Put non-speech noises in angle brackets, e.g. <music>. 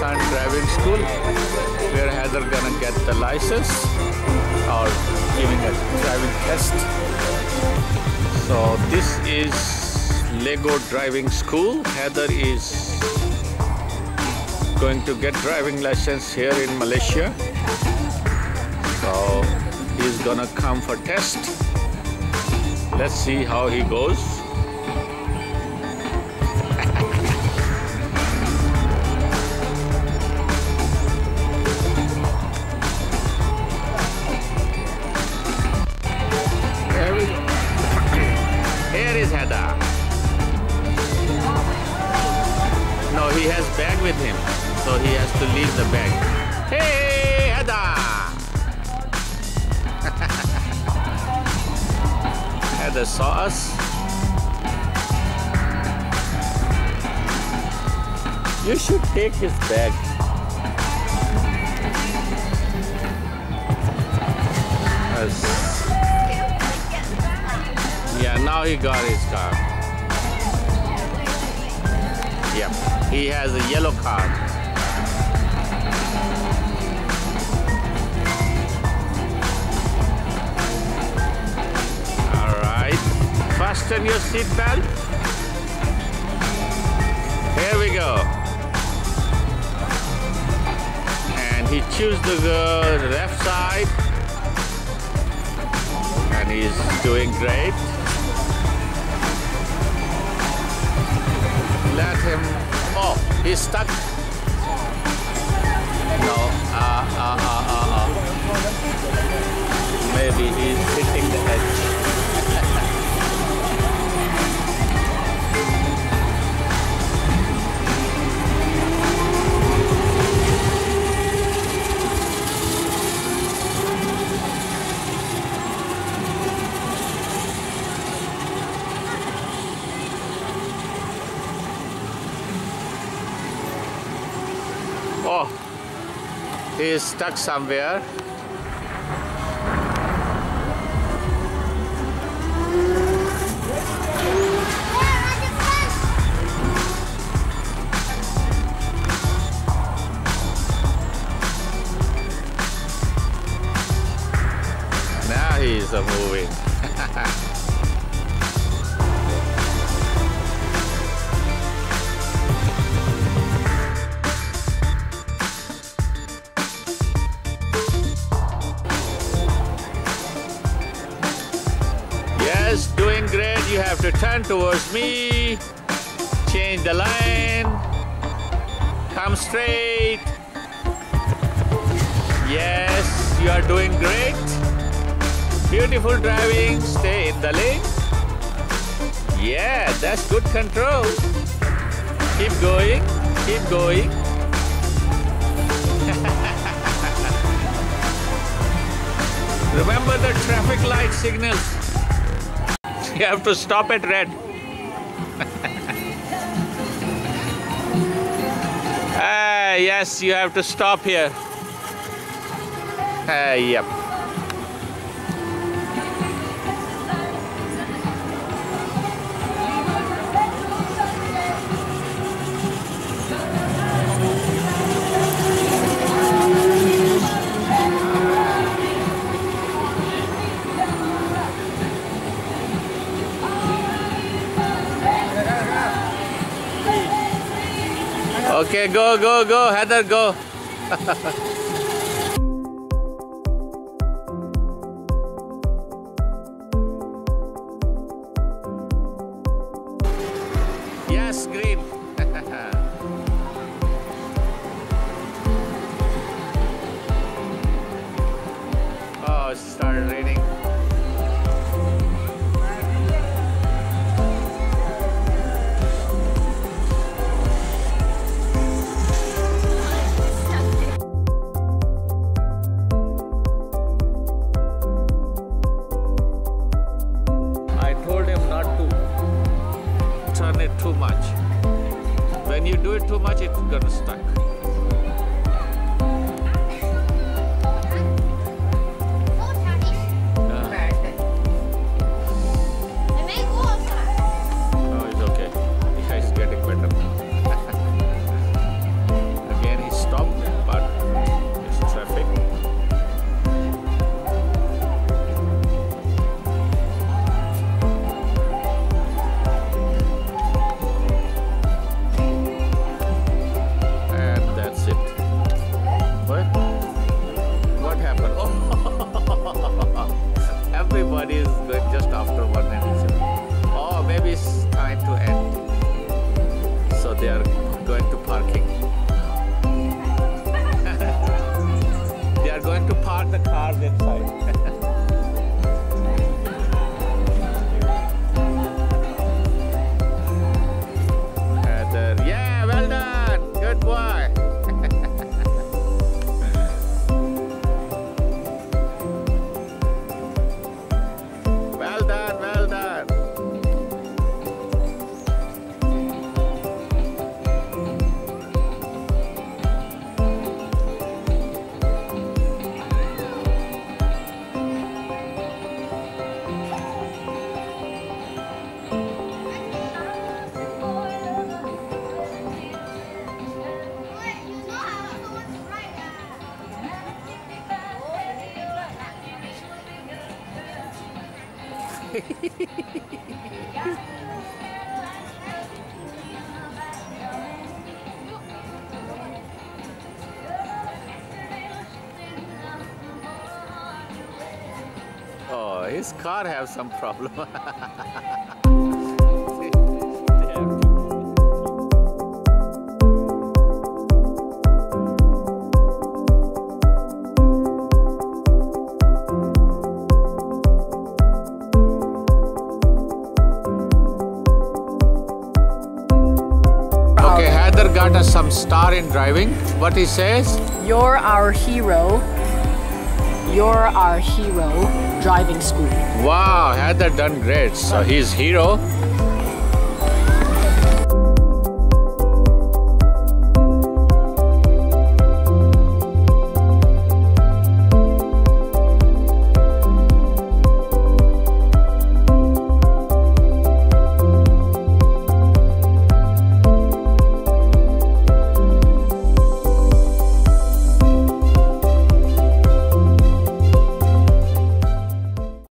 driving school where Hyder gonna get the license or giving a driving test. So this is Lego driving school. Hyder is going to get driving license here in Malaysia. So he's gonna come for test. Let's see how he goes. Hyder saw us. You should take his bag. Yeah, now he got his car. Yep, he has a yellow card. Fasten your seatbelt. Here we go. And he choose the left side. And he's doing great. Let him. Oh, he's stuck. No. Uh, uh, uh. He is stuck somewhere. Now he is moving. <laughs> Doing great. You have to turn towards me. Change the line. Come straight. Yes, you are doing great. Beautiful driving. Stay in the lane. Yeah, that's good control. Keep going. Keep going. <laughs> Remember the traffic light signals. You have to stop at red. <laughs> Ah, yes, you have to stop here. Ah, yep. Okay, go, go, go, Hyder, go. <laughs> yes, green. <laughs> oh, it started too much. When you do it too much, it's gonna stuck. everybody is going just after one episode. Oh, maybe it's time to end. So they are going to parking. <laughs> they are going to park the cars inside. Oh, his car have some problem. <laughs> Some star in driving. What he says? You're our hero. You're our hero driving school. Wow, Hyder done great. So he's hero